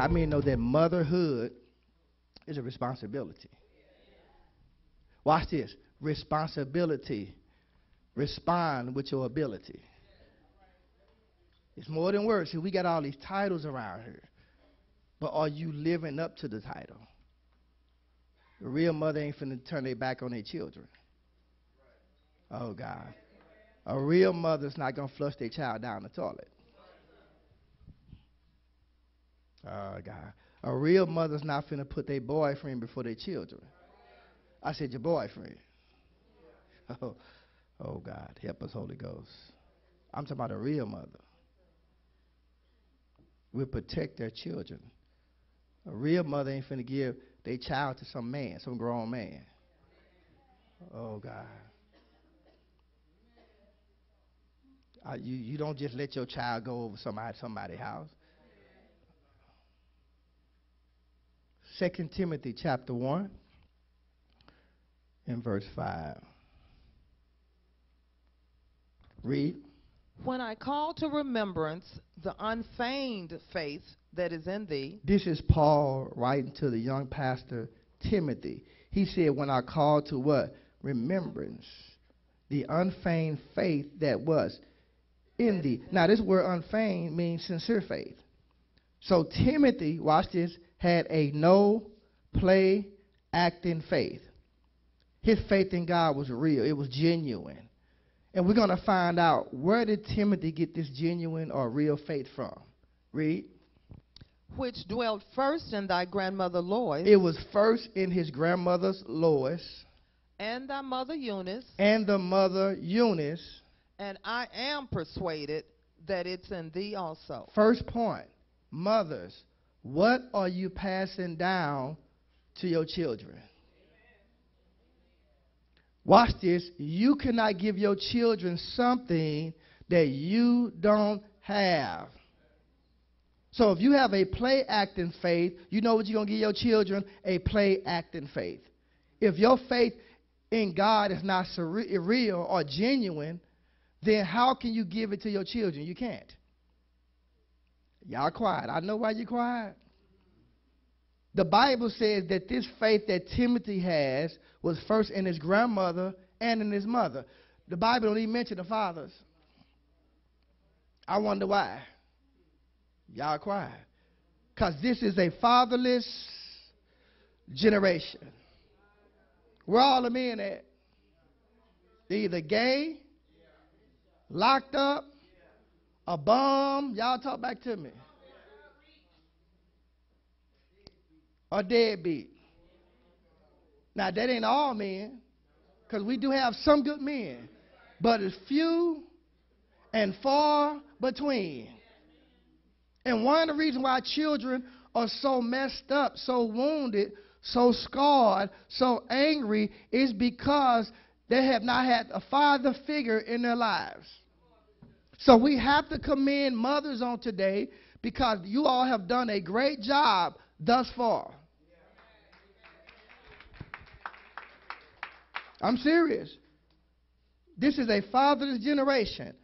how many know that motherhood is a responsibility? Watch this. Responsibility. Respond with your ability. It's more than words. See, we got all these titles around here. But are you living up to the title? A real mother ain't finna turn their back on their children. Oh, God. A real mother's not to flush their child down the toilet. Oh, God. A real mother's not finna put their boyfriend before their children. I said, your boyfriend. Oh, oh, God. Help us, Holy Ghost. I'm talking about a real mother. Will protect their children. A real mother ain't finna give their child to some man, some grown man. Oh, God. Uh, you, you don't just let your child go over somebody somebody's house. Second Timothy chapter 1 and verse 5. Read. When I call to remembrance the unfeigned faith that is in thee. This is Paul writing to the young pastor Timothy. He said, When I call to what? Remembrance. The unfeigned faith that was in thee. Now, this word unfeigned means sincere faith. So, Timothy, watch this, had a no play acting faith. His faith in God was real, it was genuine. And we're going to find out where did Timothy get this genuine or real faith from? Read. Which dwelt first in thy grandmother Lois. It was first in his grandmother's Lois. And thy mother Eunice. And the mother Eunice. And I am persuaded that it's in thee also. First point mothers, what are you passing down to your children? Watch this. You cannot give your children something that you don't have. So if you have a play acting faith, you know what you're going to give your children? A play acting faith. If your faith in God is not real or genuine, then how can you give it to your children? You can't. Y'all quiet. I know why you quiet. The Bible says that this faith that Timothy has was first in his grandmother and in his mother. The Bible don't even mention the fathers. I wonder why. Y'all quiet. Because this is a fatherless generation. Where all the men at? They're either gay, locked up, a bum. Y'all talk back to me. Or deadbeat. Now, that ain't all men, because we do have some good men, but it's few and far between. And one of the reasons why children are so messed up, so wounded, so scarred, so angry is because they have not had a father figure in their lives. So we have to commend mothers on today because you all have done a great job thus far. I'm serious. This is a fatherless generation.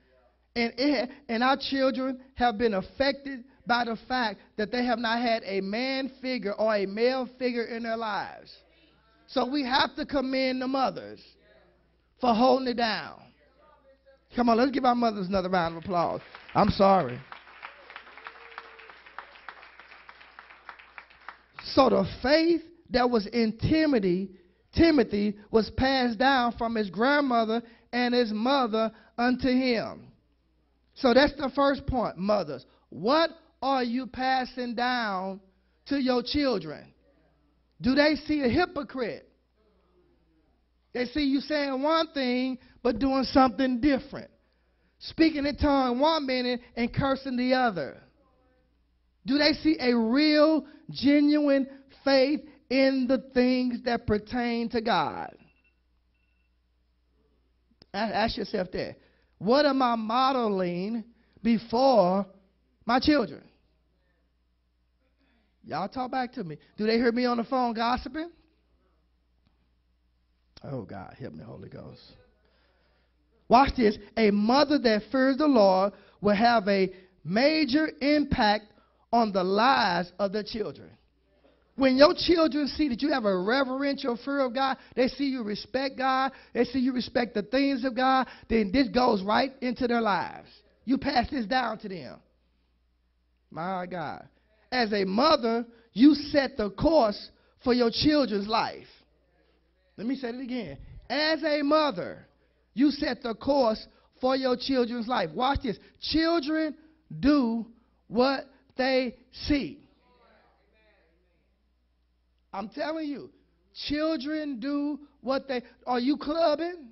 And, it, and our children have been affected by the fact that they have not had a man figure or a male figure in their lives. So we have to commend the mothers for holding it down. Come on, let's give our mothers another round of applause. I'm sorry. So the faith that was in Timothy, Timothy was passed down from his grandmother and his mother unto him. So that's the first point, mothers. What are you passing down to your children? Do they see a hypocrite? They see you saying one thing, but doing something different. Speaking in tongue one minute and cursing the other. Do they see a real, genuine faith in the things that pertain to God? Ask yourself that. What am I modeling before my children? Y'all talk back to me. Do they hear me on the phone gossiping? Oh, God, help me, Holy Ghost. Watch this. A mother that fears the Lord will have a major impact on the lives of the children. When your children see that you have a reverential fear of God, they see you respect God, they see you respect the things of God, then this goes right into their lives. You pass this down to them. My God. As a mother, you set the course for your children's life. Let me say it again. As a mother, you set the course for your children's life. Watch this. Children do what they see. I'm telling you, children do what they. Are you clubbing?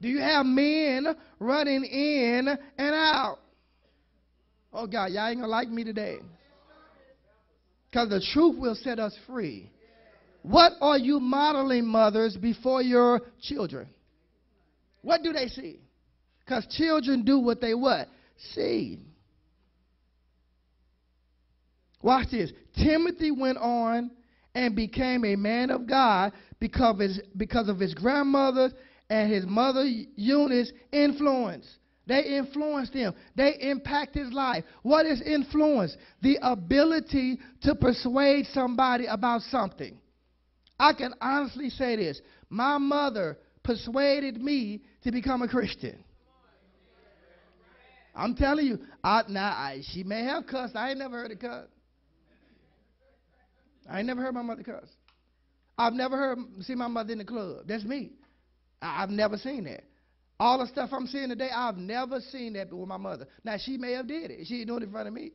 Do you have men running in and out? Oh, God, y'all ain't to like me today. Because the truth will set us free. What are you modeling, mothers, before your children? What do they see? Because children do what they what? See. Watch this. Timothy went on and became a man of God because of his, because of his grandmother and his mother Eunice influence. They influenced him. They impact his life. What is influence? The ability to persuade somebody about something. I can honestly say this. My mother persuaded me to become a Christian. I'm telling you, I, now I, she may have cussed. I ain't never heard her cuss. I ain't never heard my mother cuss. I've never heard see my mother in the club. That's me. I, I've never seen that. All the stuff I'm seeing today, I've never seen that with my mother. Now she may have did it. She doing it in front of me.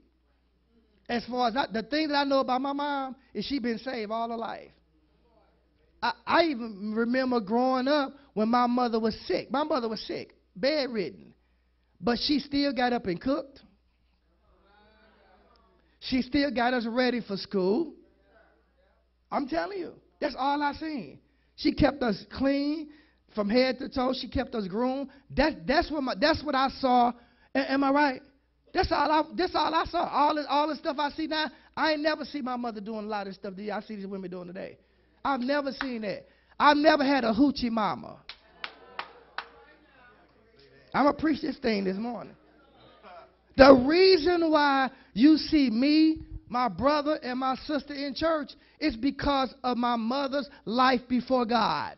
As far as I, the thing that I know about my mom is she been saved all her life. I, I even remember growing up when my mother was sick. My mother was sick, bedridden, but she still got up and cooked. She still got us ready for school. I'm telling you, that's all I seen. She kept us clean from head to toe. She kept us groomed. That, that's what my, that's what I saw. A, am I right? That's all I that's all I saw. All the, all the stuff I see now, I ain't never see my mother doing a lot of stuff that I see these women doing today. I've never seen that. I've never had a hoochie mama. I'm gonna preach this thing this morning. The reason why you see me my brother and my sister in church, is because of my mother's life before God.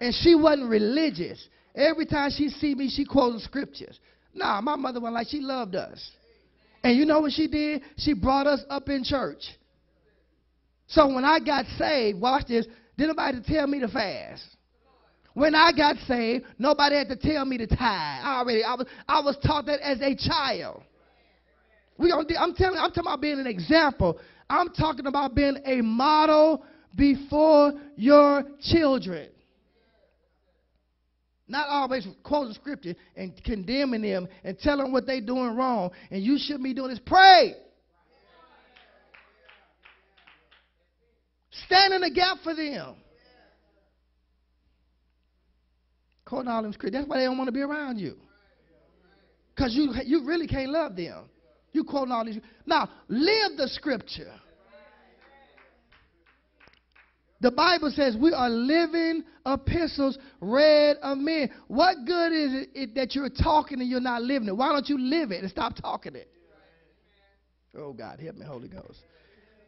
And she wasn't religious. Every time she see me, she quoted scriptures. Nah, my mother was like, she loved us. And you know what she did? She brought us up in church. So when I got saved, watch this, didn't nobody tell me to fast. When I got saved, nobody had to tell me to tithe. I already, I was, I was taught that as a child. We gonna, I'm telling I'm talking about being an example. I'm talking about being a model before your children. Not always quoting scripture and condemning them and telling them what they're doing wrong. And you shouldn't be doing this. Pray. Stand in the gap for them. Quoting all them scriptures. That's why they don't want to be around you. Because you, you really can't love them. You quoting all these. Now, live the scripture. The Bible says we are living epistles read of men. What good is it that you're talking and you're not living it? Why don't you live it and stop talking it? Oh, God, help me, Holy Ghost.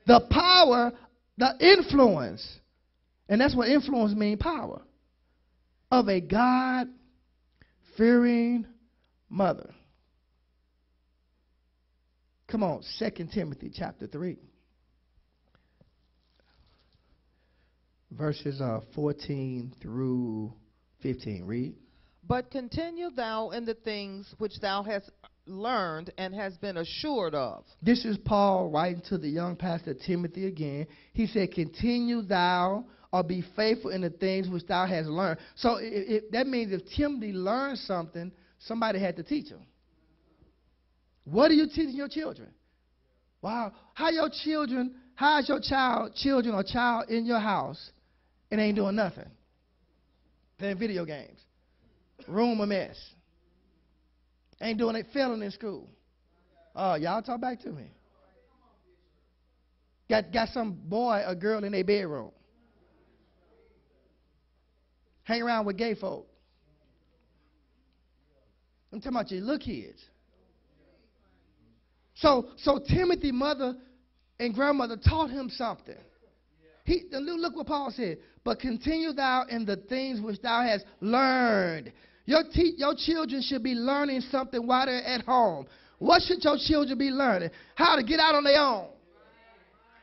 The power, the influence, and that's what influence means power, of a God fearing mother. Come on, 2 Timothy chapter 3. Verses uh, 14 through 15. Read. But continue thou in the things which thou hast learned and has been assured of. This is Paul writing to the young pastor Timothy again. He said, Continue thou or be faithful in the things which thou hast learned. So it, it, that means if Timothy learned something, somebody had to teach him. What are you teaching your children? Wow. How your children, how's your child, children or child in your house and ain't doing nothing? Playing video games. Room a mess. Ain't doing it, failing in school. Oh, y'all talk back to me. Got, got some boy or girl in their bedroom. Hang around with gay folk. I'm talking about your little kids. So, so Timothy, mother and grandmother taught him something. He, look what Paul said. But continue thou in the things which thou hast learned. Your, te- your children should be learning something while they're at home. What should your children be learning? How to get out on their own.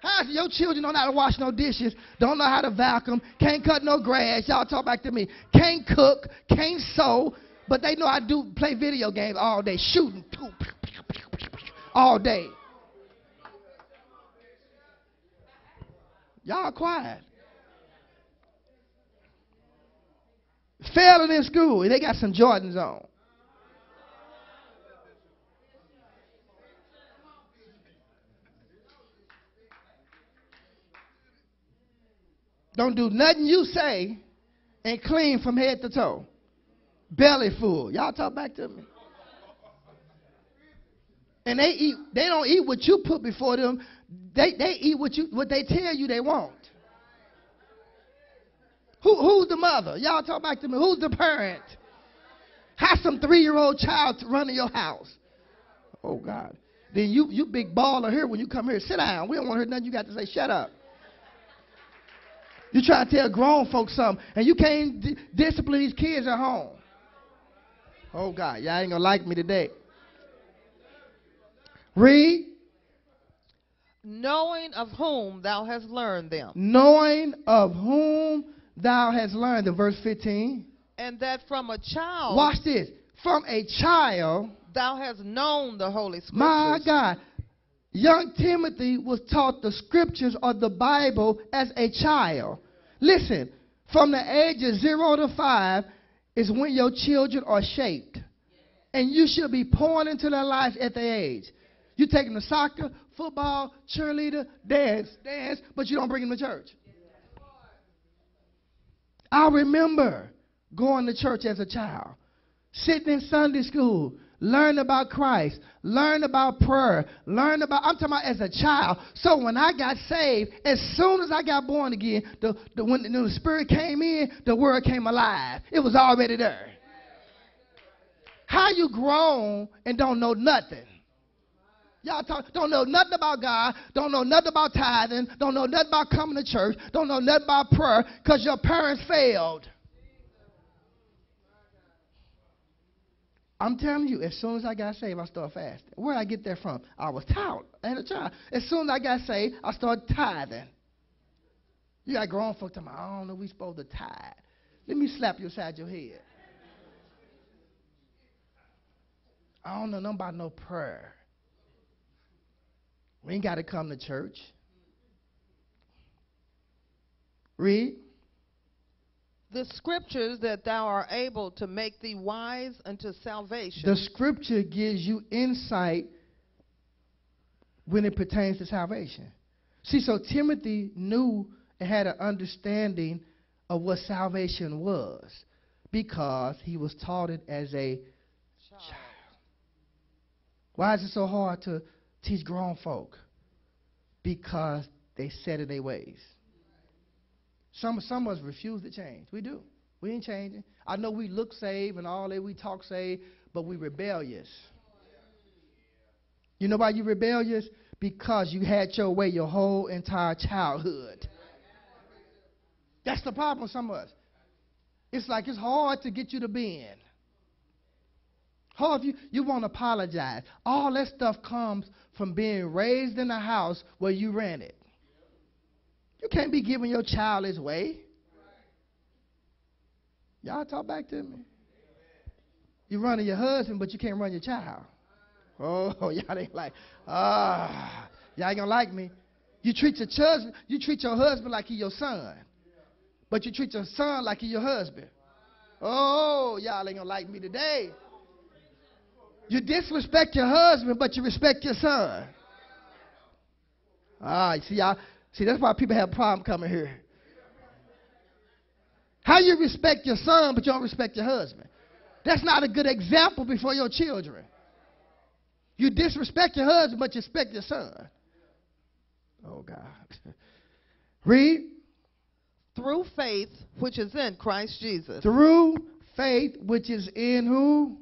How your children don't know how to wash no dishes, don't know how to vacuum, can't cut no grass. Y'all talk back to me. Can't cook, can't sew, but they know I do play video games all day, shooting all day. Y'all quiet. Failing in school, they got some Jordans on. Don't do nothing you say and clean from head to toe. Belly full. Y'all talk back to me. And they eat, they don't eat what you put before them. They, they eat what you what they tell you they want. Who, who's the mother? Y'all talk back to me. Who's the parent? Have some three-year-old child to run in your house. Oh God. Then you you big baller here when you come here. Sit down. We don't want to hear nothing you got to say. Shut up. You try to tell grown folks something, and you can't d- discipline these kids at home. Oh God, y'all ain't gonna like me today. Read. Knowing of whom thou hast learned them. Knowing of whom thou hast learned them. Verse 15. And that from a child. Watch this. From a child. Thou hast known the Holy Scriptures. My God. Young Timothy was taught the scriptures or the Bible as a child. Listen, from the age of zero to five is when your children are shaped. And you should be pouring into their lives at their age. You take them to soccer, football, cheerleader, dance, dance, but you don't bring them to church. I remember going to church as a child, sitting in Sunday school, learn about Christ, learn about prayer, learn about, I'm talking about as a child. So when I got saved, as soon as I got born again, the, the, when, the, the Spirit came in, the Word came alive. It was already there. How you grown and don't know nothing? Y'all talk, don't know nothing about God, don't know nothing about tithing, don't know nothing about coming to church, don't know nothing about prayer because your parents failed. I'm telling you, as soon as I got saved, I started fasting. Where did I get that from? I was taught as a child. As soon as I got saved, I started tithing. You got grown folks talking, I don't know, we supposed to tithe. Let me slap you aside your head. I don't know nothing about no prayer. We ain't got to come to church. Read the scriptures that thou art able to make thee wise unto salvation. The scripture gives you insight when it pertains to salvation. See, so Timothy knew and had an understanding of what salvation was because he was taught it as a child. child. Why is it so hard to teach grown folk? Because they set in their ways. Some, some of us refuse to change. We do. We ain't changing. I know we look saved and all that, we talk saved, but we rebellious. You know why you rebellious? Because you had your way your whole entire childhood. That's the problem with some of us. It's like it's hard to get you to bend. Hard you you won't apologize. All that stuff comes from being raised in a house where you ran it. You can't be giving your child his way. Y'all talk back to me. You're running your husband, but you can't run your child. Oh, y'all ain't like, ah, y'all ain't gonna like me. You treat your husband, you treat your husband like he your son, but you treat your son like he your husband. Oh, y'all ain't gonna like me today. You disrespect your husband, but you respect your son. Ah, see, y'all, See, that's why people have a problem coming here. How you respect your son, but you don't respect your husband? That's not a good example before your children. You disrespect your husband, but you respect your son. Oh, God. Read. Through faith which is in Christ Jesus. Through faith which is in who?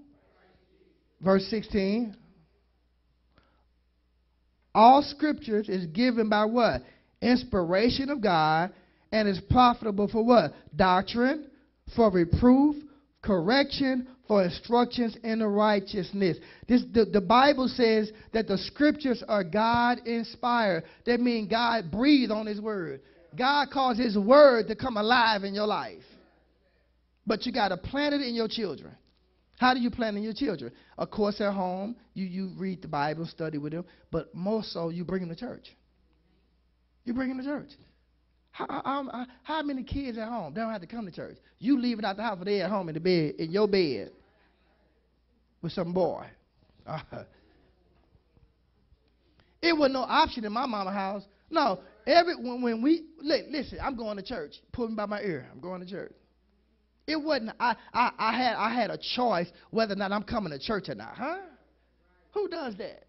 Verse 16. all scriptures is given by what? Inspiration of God and is profitable for what? Doctrine, for reproof, correction, for instructions in the righteousness. This, the, the Bible says that the scriptures are God inspired. That means God breathed on his word. God caused his word to come alive in your life. But you got to plant it in your children. How do you plan in your children? Of course, at home, you, you read the Bible, study with them, but more so, you bring them to church. You bring them to church. How, how, how, many kids at home? They don't have to come to church. You leaving out the house, they at home in the bed, in your bed, with some boy. Uh, it was no option in my mama house. No, every when, when we listen, I'm going to church. Pull me by my ear. I'm going to church. It wasn't. I, I, I had I had a choice whether or not I'm coming to church or not. Huh? Who does that?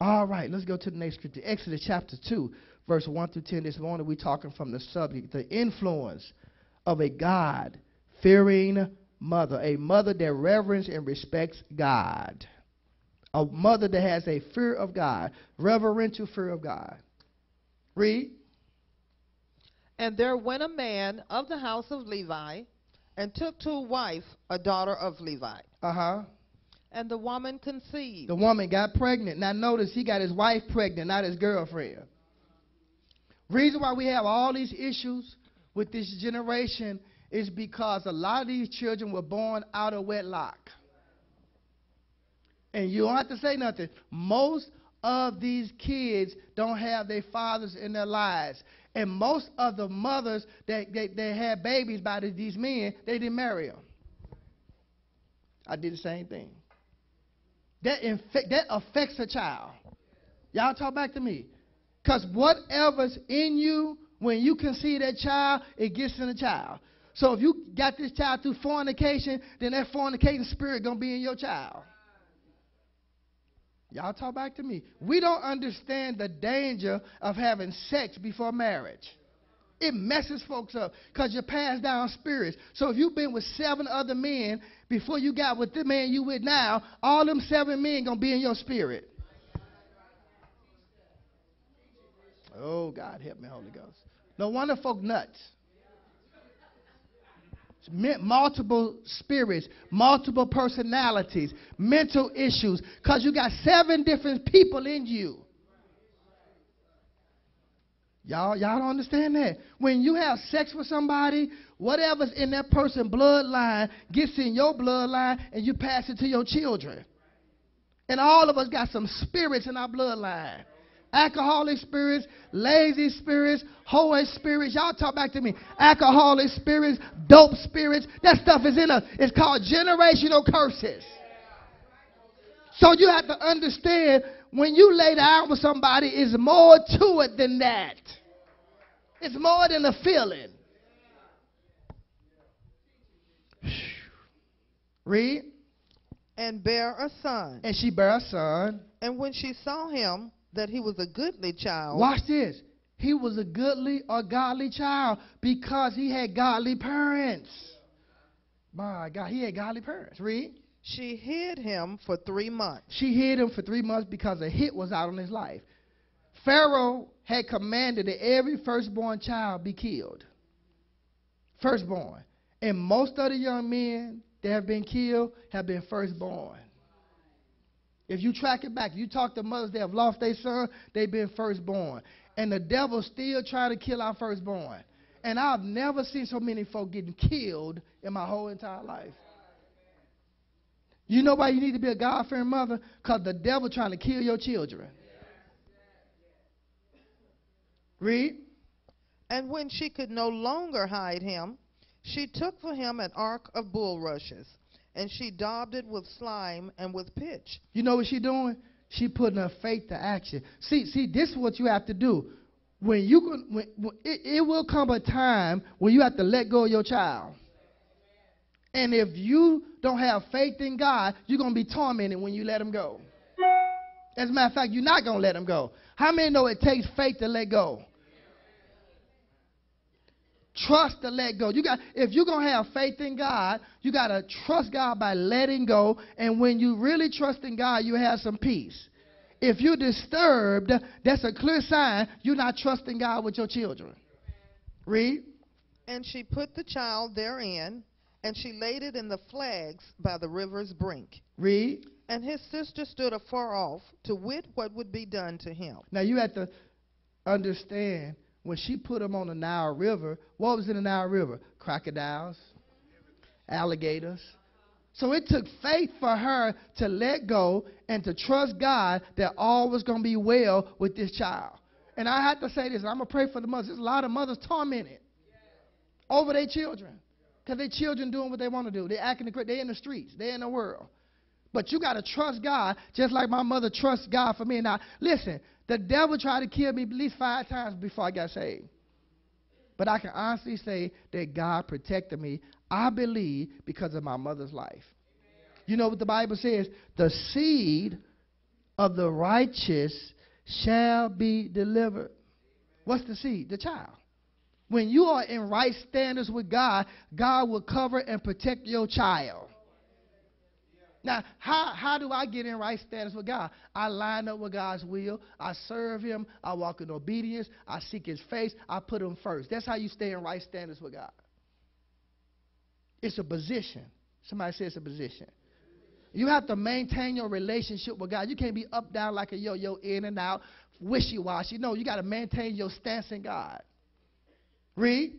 All right, let's go to the next scripture. Exodus chapter 2, verse 1 through 10. This morning we're talking from the subject, the influence of a God fearing mother, a mother that reverence and respects God, a mother that has a fear of God, reverential fear of God. Read. And there went a man of the house of Levi and took to a wife a daughter of Levi. Uh huh. And the woman conceived. The woman got pregnant. Now notice he got his wife pregnant, not his girlfriend. Reason why we have all these issues with this generation is because a lot of these children were born out of wedlock. And you don't have to say nothing. Most of these kids don't have their fathers in their lives. And most of the mothers that they, had babies by these men, they didn't marry them. I did the same thing. That, that affects a child. Y'all talk back to me. Because whatever's in you, when you conceive that child, it gets in the child. So if you got this child through fornication, then that fornicating spirit gonna be in your child. Y'all talk back to me. We don't understand the danger of having sex before marriage. It messes folks up because you pass down spirits. So if you've been with seven other men before you got with the man you with now, all them seven men gonna be in your spirit. Oh God, help me, Holy Ghost. No wonder folk nuts. Multiple spirits, multiple personalities, mental issues, because you got seven different people in you. Y'all, y'all don't understand that. When you have sex with somebody, whatever's in that person's bloodline gets in your bloodline and you pass it to your children. And all of us got some spirits in our bloodline. Alcoholic spirits, lazy spirits, hoe spirits. Y'all talk back to me. Alcoholic spirits, dope spirits. That stuff is in us. It's called generational curses. So you have to understand when you lay down with somebody, it's more to it than that. It's more than a feeling. Read. And bear a son. And she bare a son. And when she saw him, that he was a goodly child. Watch this. He was a goodly or godly child because he had godly parents. My God, he had godly parents. Read. She hid him for three months. She hid him for three months because a hit was out on his life. Pharaoh had commanded that every firstborn child be killed. Firstborn. And most of the young men that have been killed have been firstborn. If you track it back, you talk to mothers that have lost their son, they've been firstborn. And the devil still trying to kill our firstborn. And I've never seen so many folk getting killed in my whole entire life. You know why you need to be a God fearing mother? Because the devil trying to kill your children. Read. And when she could no longer hide him, she took for him an ark of bulrushes, and she daubed it with slime and with pitch. You know what she doing? She putting her faith to action. See, see, this is what you have to do. When you can, when, when it, it will come a time when you have to let go of your child. And if you don't have faith in God, you're going to be tormented when you let him go. As a matter of fact, you're not going to let him go. How many know it takes faith to let go? Trust to let go. You got if you're gonna have faith in God, you gotta trust God by letting go. And when you really trust in God, you have some peace. If you're disturbed, that's a clear sign you're not trusting God with your children. Read. And she put the child therein, and she laid it in the flags by the river's brink. Read. And his sister stood afar off to wit what would be done to him. Now you have to understand when she put him on the Nile River, what was in the Nile River? Crocodiles, alligators. So it took faith for her to let go and to trust God that all was going to be well with this child. And I have to say this, I'm going to pray for the mothers. There's a lot of mothers tormented over their children because their children doing what they want to do. They're acting, the, they're in the streets, they're in the world. But you got to trust God just like my mother trusts God for me. Now, listen, the devil tried to kill me at least five times before I got saved. But I can honestly say that God protected me, I believe, because of my mother's life. You know what the Bible says? The seed of the righteous shall be delivered. What's the seed? The child. When you are in right standards with God, God will cover and protect your child. Now, how, how do I get in right status with God? I line up with God's will. I serve Him. I walk in obedience. I seek His face. I put Him first. That's how you stay in right standards with God. It's a position. Somebody say it's a position. You have to maintain your relationship with God. You can't be up, down like a yo yo, in and out, wishy washy. No, you got to maintain your stance in God. Read.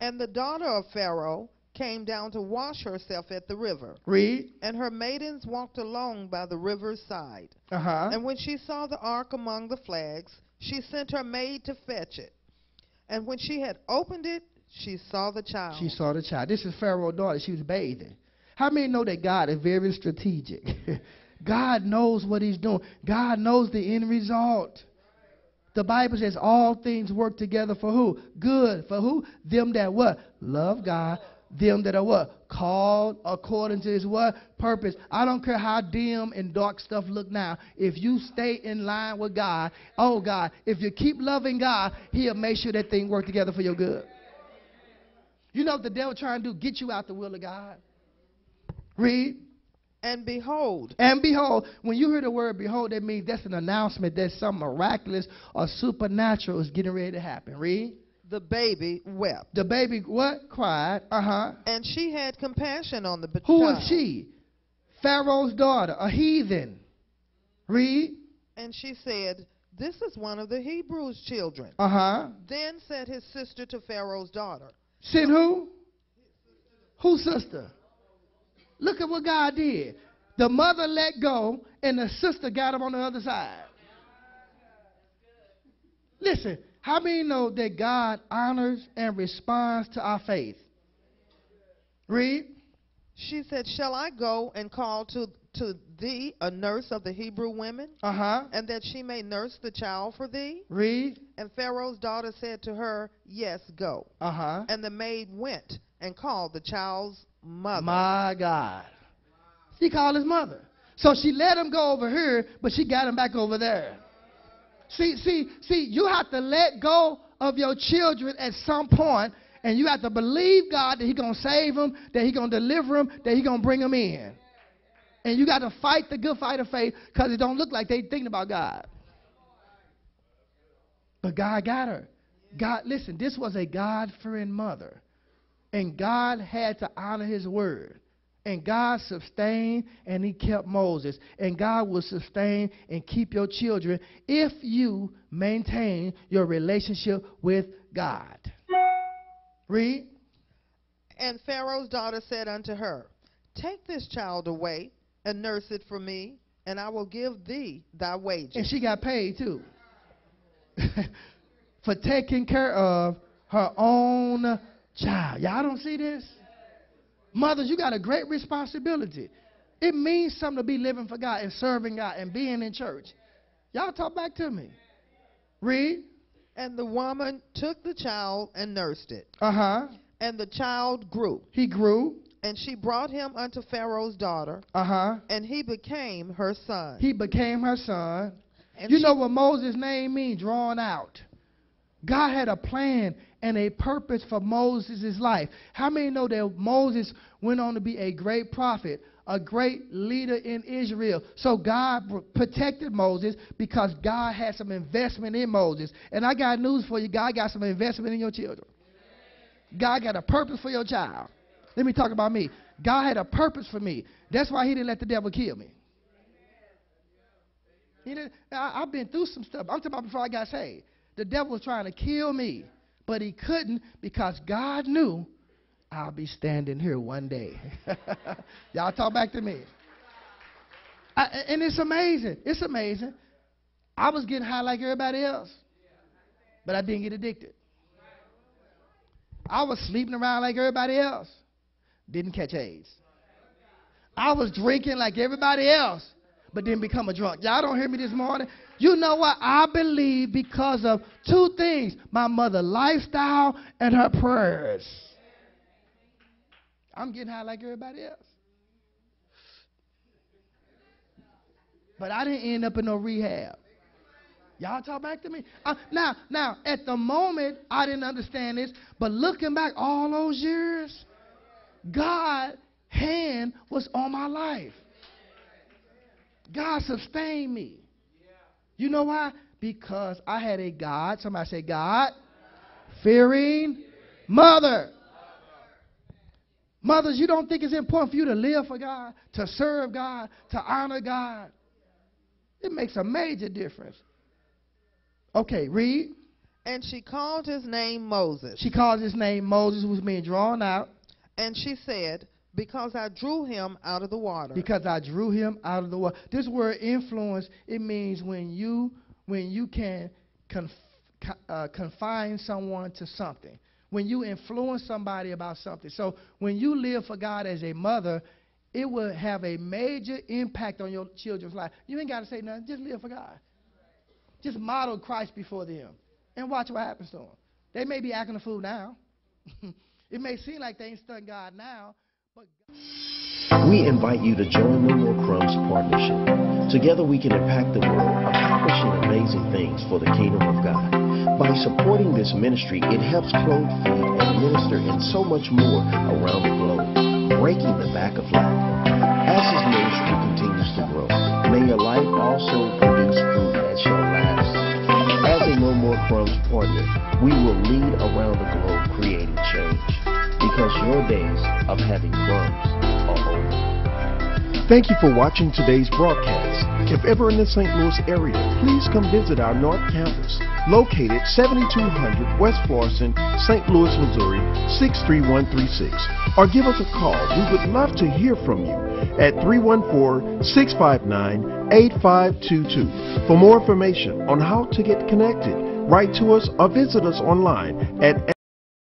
And the daughter of Pharaoh came down to wash herself at the river. Read. And her maidens walked along by the river's side. Uh huh. And when she saw the ark among the flags, she sent her maid to fetch it. And when she had opened it, she saw the child. She saw the child. This is Pharaoh's daughter. She was bathing. How many know that God is very strategic? God knows what he's doing. God knows the end result. The Bible says all things work together for who? Good. For who? Them that what? Love God. Them that are what? Called according to his what? Purpose. I don't care how dim and dark stuff look now. If you stay in line with God, oh God, if you keep loving God, he'll make sure that thing work together for your good. You know what the devil trying to do? Get you out the will of God. Read. And behold, And behold, when you hear the word behold, that means that's an announcement that something miraculous or supernatural is getting ready to happen. Read. The baby wept. The baby what? Cried. Uh-huh. And she had compassion on the b- Who was she? Pharaoh's daughter, a heathen. Read. And she said, This is one of the Hebrews' children. Uh-huh. Then said his sister to Pharaoh's daughter, Send who? Who sister? Look at what God did. The mother let go, and the sister got him on the other side. Listen, how many know that God honors and responds to our faith? Read. She said, Shall I go and call to, to thee a nurse of the Hebrew women, Uh huh. and that she may nurse the child for thee? Read. And Pharaoh's daughter said to her, Yes, go. Uh huh. And the maid went and called the child's mother. My God. She called his mother. So she let him go over here, but she got him back over there. See, see, see, you have to let go of your children at some point, and you have to believe God that He's gonna save them, that He's gonna deliver them, that He's gonna bring them in. And you got to fight the good fight of faith because it don't look like they thinking about God. But God got her. God, listen, this was a God-fearing mother. And God had to honor his word. And God sustained and he kept Moses. And God will sustain and keep your children if you maintain your relationship with God. Read. And Pharaoh's daughter said unto her, Take this child away and nurse it for me, and I will give thee thy wages. And she got paid too. For taking care of her own child. Y'all don't see this? Mothers, you got a great responsibility. It means something to be living for God and serving God and being in church. Y'all talk back to me. Read. And the woman took the child and nursed it. Uh huh. And the child grew. He grew. And she brought him unto Pharaoh's daughter, Uh huh. and he became her son. He became her son. and You know what Moses' name means? Drawn out. God had a plan and a purpose for Moses' life. How many know that Moses went on to be a great prophet, a great leader in Israel? So God protected Moses because God had some investment in Moses. And I got news for you God got some investment in your children. God got a purpose for your child. Let me talk about me. God had a purpose for me. That's why He didn't let the devil kill me. He didn't, I, I've been through some stuff. I'm talking about before I got saved. The devil was trying to kill me, but he couldn't because God knew I'll be standing here one day. Y'all talk back to me. I, and it's amazing. It's amazing. I was getting high like everybody else, but I didn't get addicted. I was sleeping around like everybody else, didn't catch AIDS. I was drinking like everybody else, but didn't become a drunk. Y'all don't hear me this morning? You know what? I believe because of two things my mother's lifestyle and her prayers. I'm getting high like everybody else. But I didn't end up in no rehab. Y'all talk back to me. Uh, now, now, at the moment, I didn't understand this, but looking back all those years, God' hand was on my life. God sustained me. You know why? Because I had a God, somebody say God, fearing mother. Mothers, you don't think it's important for you to live for God, to serve God, to honor God? It makes a major difference. Okay, read. And she called his name Moses. She called his name Moses, who was being drawn out And she said, Because I drew him out of the water. because I drew him out of the water. This word influence, it means when you when you can conf, uh, confine someone to something. When you influence somebody about something. So when you live for God as a mother, it will have a major impact on your children's life. You ain't got to say nothing. Just live for God. Just model Christ before them and watch what happens to them. They may be acting a fool now. it may seem like they ain't studying God now, We invite you to join No More Crumbs Partnership. Together we can impact the world, accomplishing amazing things for the kingdom of God. By supporting this ministry, it helps clothe, feed, and minister and so much more around the globe, breaking the back of lack. As this ministry continues to grow, may your life also produce fruit that shall last. As a No More Crumbs partner, we will lead around the globe creating. Because your days of having crumbs are over. Thank you for watching today's broadcast. If ever in the St. Louis area, please come visit our North Campus, located 7200 West Florissant, St. Louis, Missouri 63136, or give us a call. We would love to hear from you at 314-659-8522. For more information on how to get connected, write to us or visit us online at